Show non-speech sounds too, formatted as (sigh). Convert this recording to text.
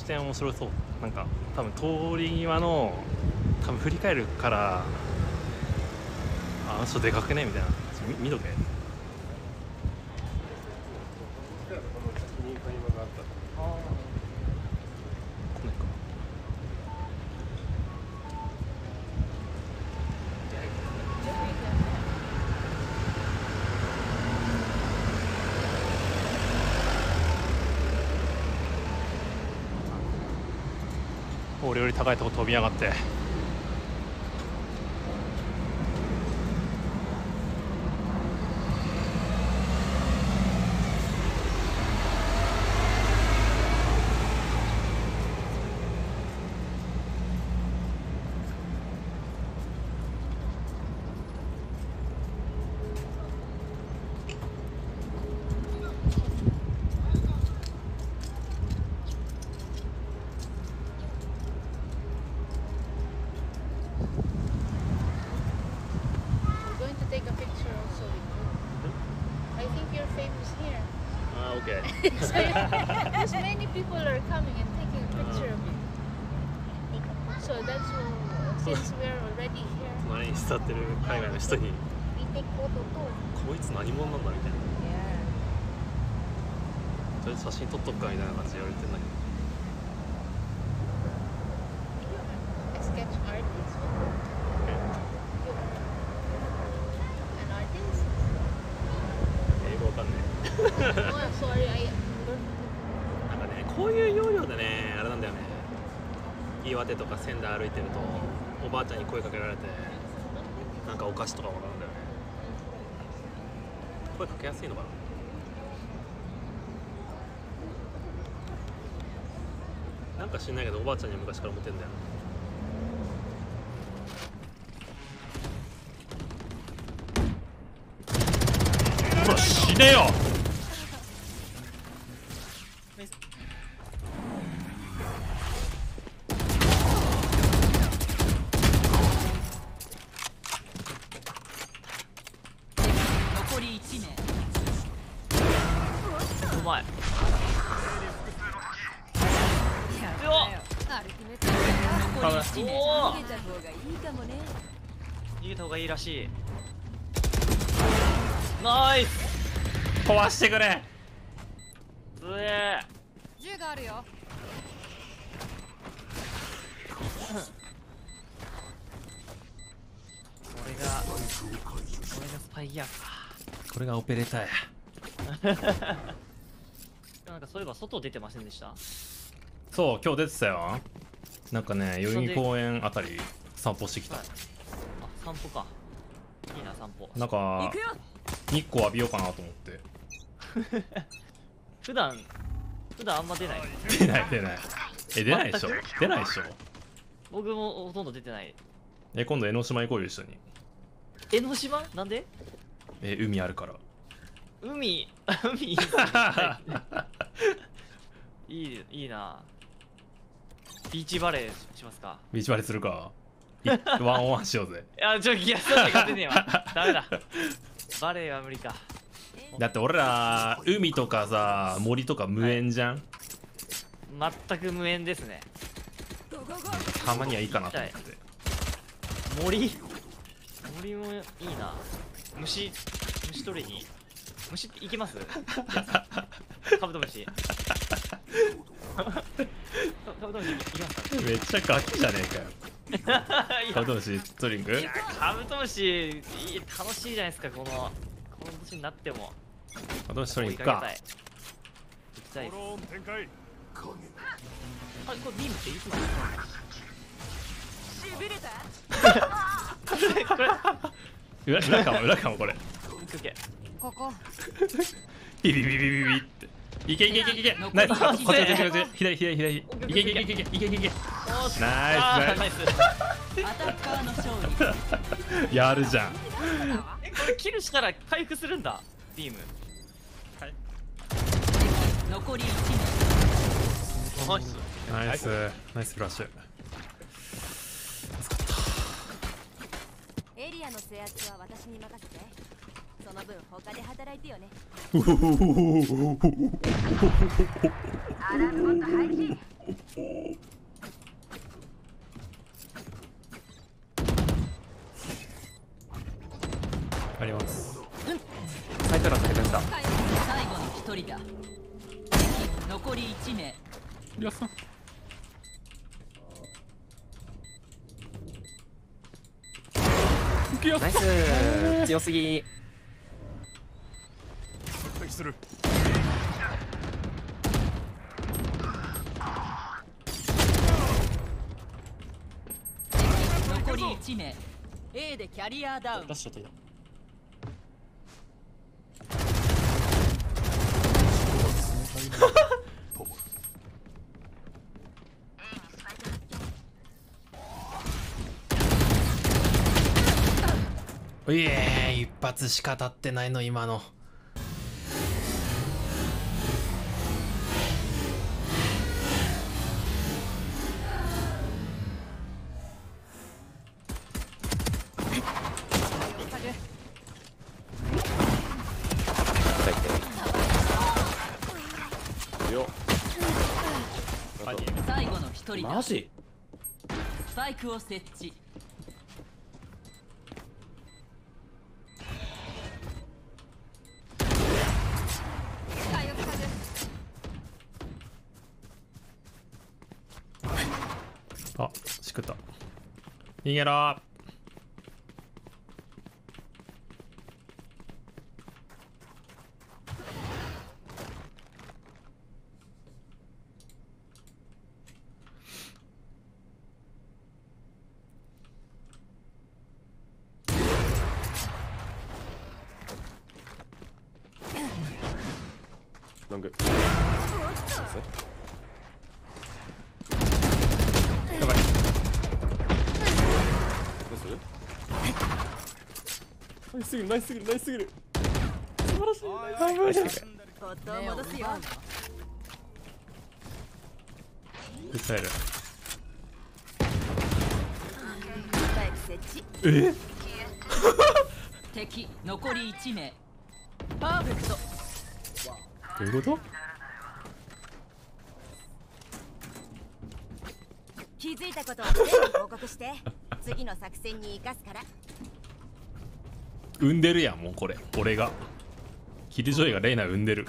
視点面白そう。なんか多分通り際の多分振り返るからああの人でかくね？みたいな。見とけ。俺より高いとこ飛び上がって。あー OK so because many people are coming and taking a picture of you. So that's why, since we're already here, 隣に座ってる海外の人に.こいつ何者なんだみたいな.とりあえず写真撮っとくかみたいな感じで言われてんだけどなんかねこういう要領でねあれなんだよね。岩手とか仙台歩いてるとおばあちゃんに声かけられてなんかお菓子とかもらうんだよね。声かけやすいのかな？なんか知んないけどおばあちゃんに昔からモテんだよ。うわ死ねよ残り1名うまいやよアルティメット残り1名おお逃げた方がいいかもね。逃げた方がいいらしい。ナイス。壊してくれ。すえ銃があるよ。これがこれがスパイギアか。これがオペレーターや (laughs) なんかそういえば外出てませんでした？そう今日出てたよ。なんかね代々木公園あたり散歩してきた。はい。あ散歩か。いいな散歩。なんか日光浴びようかなと思って。(laughs) 普段普段あんま出ない。出ない出ない。え出ないでしょ？全出ないでしょ？僕もほとんど出てない。え今度江ノ島行こうよ一緒に。江ノ島？なんで？え海あるから。海？(laughs) 海？い (laughs) いいいいいな。ビーチバレーしますか。ビーチバレーするか。(laughs) いワンオンワンしようぜ。いやちょギアスって勝てねえわダメだ。バレーは無理か。だって俺ら海とかさ森とか無縁じゃん、全く無縁ですね。たまにはいいかなと思って森？森もいいな。虫虫取りに？虫っていけます？(laughs) カブトムシめっちゃガキじゃねえかよ。(laughs) カブトムシトリングいやカブトムシいい楽しいじゃないですかこのこの年になっても。カブトムシトリングか。行きたいです。あれこれビームっていつまでしびれたこれ。裏 (laughs) (laughs) 裏かも裏かもこれ。オッケーオッケここ。ビビビビビビっていけいけいけいけナイス。こっちこっち左左左。いけいけいけいけいけいけいけナイスナイスやるじゃんこれ切るしから回復するんだビームはいナイスナイスナイスフラッシュエリアの制圧は私に任せてその分他で働いてよね。あ配信。あります、サイトラ最後の一人だ。残り一名。よっさん強すぎ。すぎ残り1名。A でキャリアダウン。ラッシュといたう (laughs) いえ一発しか当たってないの今の人だ。マジ？スパイクを設置。あしくった。逃げろロング。やばいどうする？ナイスすぎるナイスすぎるナイスすぎる素晴らしい。ポットを戻すよ訴えるスパイク設置え？敵残り1名。パーフェクトどういうこと気づいたことは全部報告して (laughs) 次の作戦に生かすから。産んでるやんもうこれ。俺が。キルジョイがレイナ産んでる